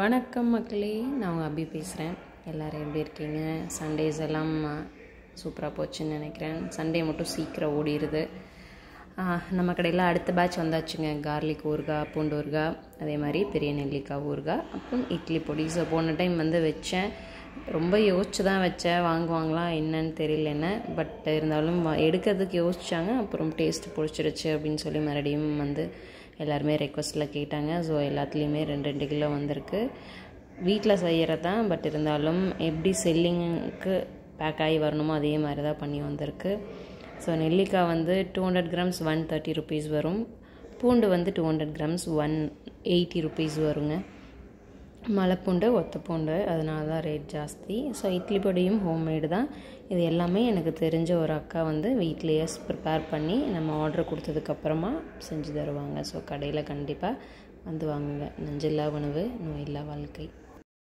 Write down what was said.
வணக்கம் மக்களே நான் உங்கள் அபி பேசுகிறேன் எல்லோரும் எப்படி இருக்கீங்க? சண்டேஸ் எல்லாம் சூப்பராக போச்சுன்னு நினைக்கிறேன். சண்டே மட்டும் சீக்கிரம் ஓடிடுது நம்ம கடையில் அடுத்த பேட்ச் வந்தாச்சுங்க. கார்லிக் ஊறுகாய் பூண்டு ஊறுகாய் அதே மாதிரி பெரிய நெல்லிக்காய் ஊறுகாய் அப்புறம் இட்லி பொடி. ஸோ போன டைம் வந்து வச்சேன். ரொம்ப யோசிச்சு தான் வச்சேன். வாங்குவாங்களா என்னன்னு தெரியல என்ன பட் இருந்தாலும் எடுக்கிறதுக்கு யோசித்தாங்க அப்புறம் டேஸ்ட் பிடிச்சிருச்சு அப்படின்னு சொல்லி மறுபடியும் வந்து எல்லாருமே ரெக்வஸ்ட்டில் கேட்டாங்க. ஸோ எல்லாத்துலேயுமே ரெண்டு ரெண்டு கிலோ வந்திருக்கு. வீட்டில் செய்கிறது தான் பட் இருந்தாலும் எப்படி செல்லிங்க்கு பேக் ஆகி வரணுமோ அதே மாதிரி தான் பண்ணி வந்திருக்கு. ஸோ நெல்லிக்காய் வந்து two hundred grams one thirty rupees வரும். பூண்டு வந்து two hundred grams one eighty rupees வருங்க. மலைப்பூண்டு ஒத்தப்பூண்டு அதனால தான் ரேட் ஜாஸ்தி. ஸோ இட்லி பொடியும் ஹோம்மேடு தான். இது எல்லாமே எனக்கு தெரிஞ்ச ஒரு அக்கா வந்து வீட்லேயே ப்ரிப்பேர் பண்ணி நம்ம ஆர்டர் கொடுத்ததுக்கப்புறமா செஞ்சு தருவாங்க. ஸோ கடையில் கண்டிப்பாக வந்து வாங்குங்க. நஞ்சில்லா உணவு நோயில்லா வாழ்க்கை.